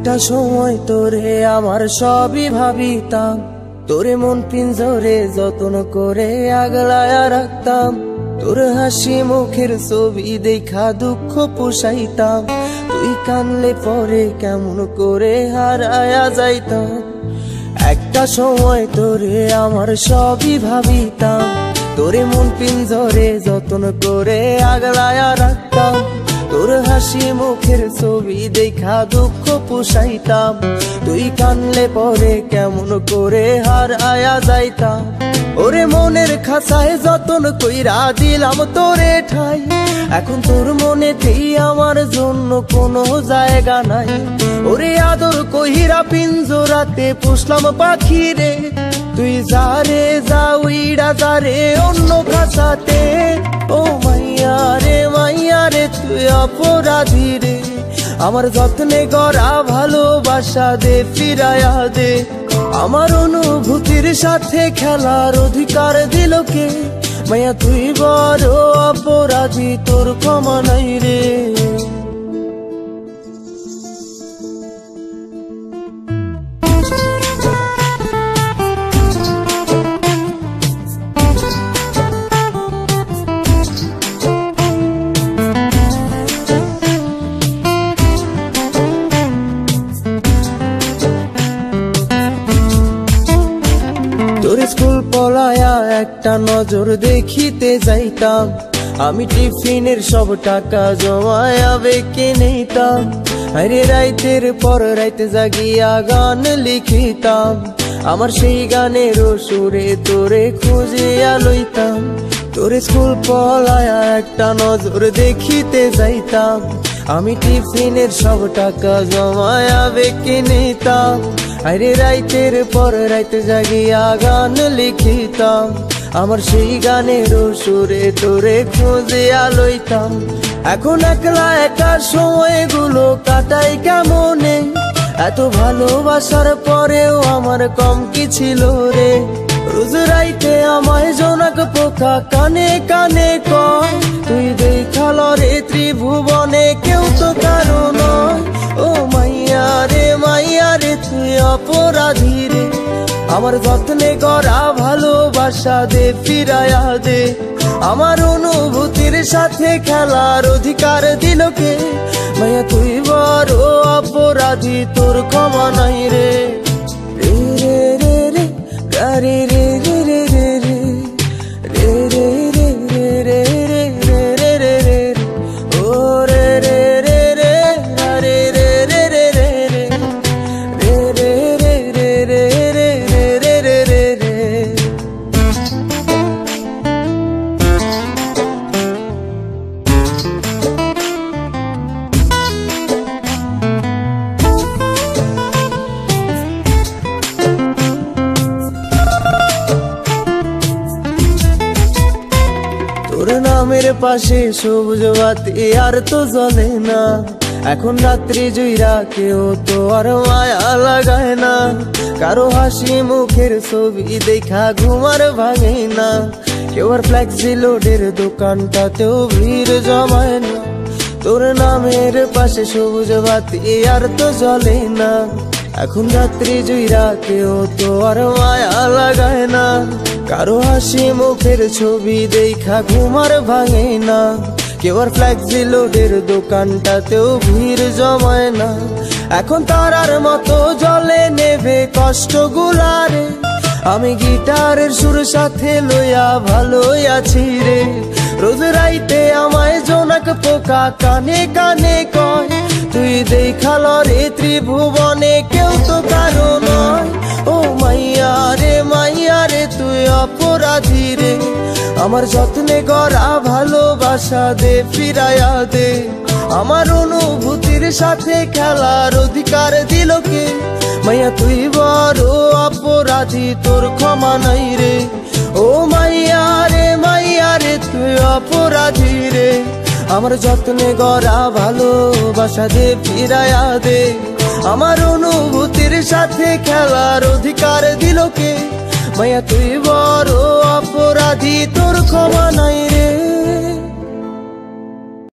একটা সময় তোরে আমার সবই ভাবিতাম। তোরে মন পিঞ্জরে যত্ন করে আগলায়া রাখতাম। তোর হাসি মুখের ছবি দেখা দুঃখ পোষাইতাম। তুই কানলে পরে কেমন করে হারায়া যাইতাম। একটা সময় তোরে আমার সবই ভাবিতাম। তোরে মন পিঞ্জরে যত্ন করে আগলায়া হাসি মুখের ছবি দেখা দুঃখ পোষাইতাম। তুই কানলে পরে কেমন করে হার আয়া যাইতাম। ওরে মনের খাসায় যতন কইরা দিলাম তোরে ঠাই। এখন তোর মনেতেই আমার জন্য কোনো জায়গা নাই। ওরে আদর কহিরা পিঞ্জরাতে পুষলাম পাখি রে তুই যারে যা, উইড়া যারে অন্য খাসাতে অপরাধী রে। আমার যত্নে গড়া ভালোবাসা দে ফিরায়া দে। আমার অনুভূতির সাথে খেলার অধিকার দিল কে? মায়া তুই বড় অপরাধী, তোর ক্ষমা নাই রে। পলায়া একটা নজর দেখিতে যাইতাম। আমি টিফিনের সব টাকা জমায়া বেকে নিতাম। আরে রাইতের পর রাইতে জাগিয়া গান লিখিতাম। আমার সেই গানের সুরে তোরে খুঁজিয়া লইতাম। তোরে স্কুল পলায়া একটা নজর দেখিতে যাইতাম। আমি টিফিনের সব টাকা জমায়া বেকে নিতাম? আরে রাইতের পর রাইতে জাগিয়া গান লিখিতাম। আমার সেই গানের সুরে তোরে খুঁজিয়া লইতাম। এখন একলা একা সময়গুলো কাটাই কেমনে? এত ভালোবাসার পরেও আমার কম কি ছিল রে? রোজ রাইতে আমায় পোকা কানে কানে ক তুই দেখাল রে ত্রিভুবনে, কেউ তো কারও ও মাইয়া রে মাইয়া রে, তুই অপরাধী রে। আমার যত্নে করা ভালোবাসা দে, ফিরায়া দে। আমার অনুভূতির সাথে খেলার অধিকার দিলকে মায়া তুই বড় অপরাধী, তোর ক্ষমা নাই রে রে রে রে রে তোর নামের পাশে সবুজ বাতি, আর তো জ্বলে না। এখন রাত্রি জুইরা কেউ তো আর মায়া লাগায় না। কারও হাসি মুখের ছবি দেখা ঘুমার ভাঙে না। কেউ আর ফ্লেক্সি লোডের দোকানটাতেও ভিড় জমায় না। তোর নামের পাশে সবুজ বাতি, আর তো জ্বলে না। এখন রাত্রি জুইরা কেউ তো আর মায়া লাগায় না। কারও হাসি মুখের ছবি দেখা ঘুমার ভাঙে না। কেউ আর ফ্ল্যাক্সি লোডের দোকানটাতেও ভিড় জমায় না। এখন তারার মতো জলে নেবে কষ্ট গুলারে আমি গিটারের সুর সাথে লইয়া ভালোই আছি রে। রোজ রাইতে আমায় জোনাক পোকা কানে কানে কয়, তুই দেখাল রে ত্রিভুবনে কেউ তো কারও অপরাধী রে আমার যত্নে গড়া ভালোবাসা দে ফিরায়া দে। আমার অনুভূতির সাথে খেলার অধিকার দিল কে? মাইয়া, তুই বড় অপরাধী, তোর ক্ষমা নাই রে। ও মাইয়া রে মাইয়া রে, তুই অপরাধী রে। আমার যত্নে গড়া ভালোবাসা দে ফিরায়া দে। আমার অনুভূতির সাথে খেলার অধিকার দিল কে? মাইয়া তুই বড় অপরাধী তোর ক্ষমা নাই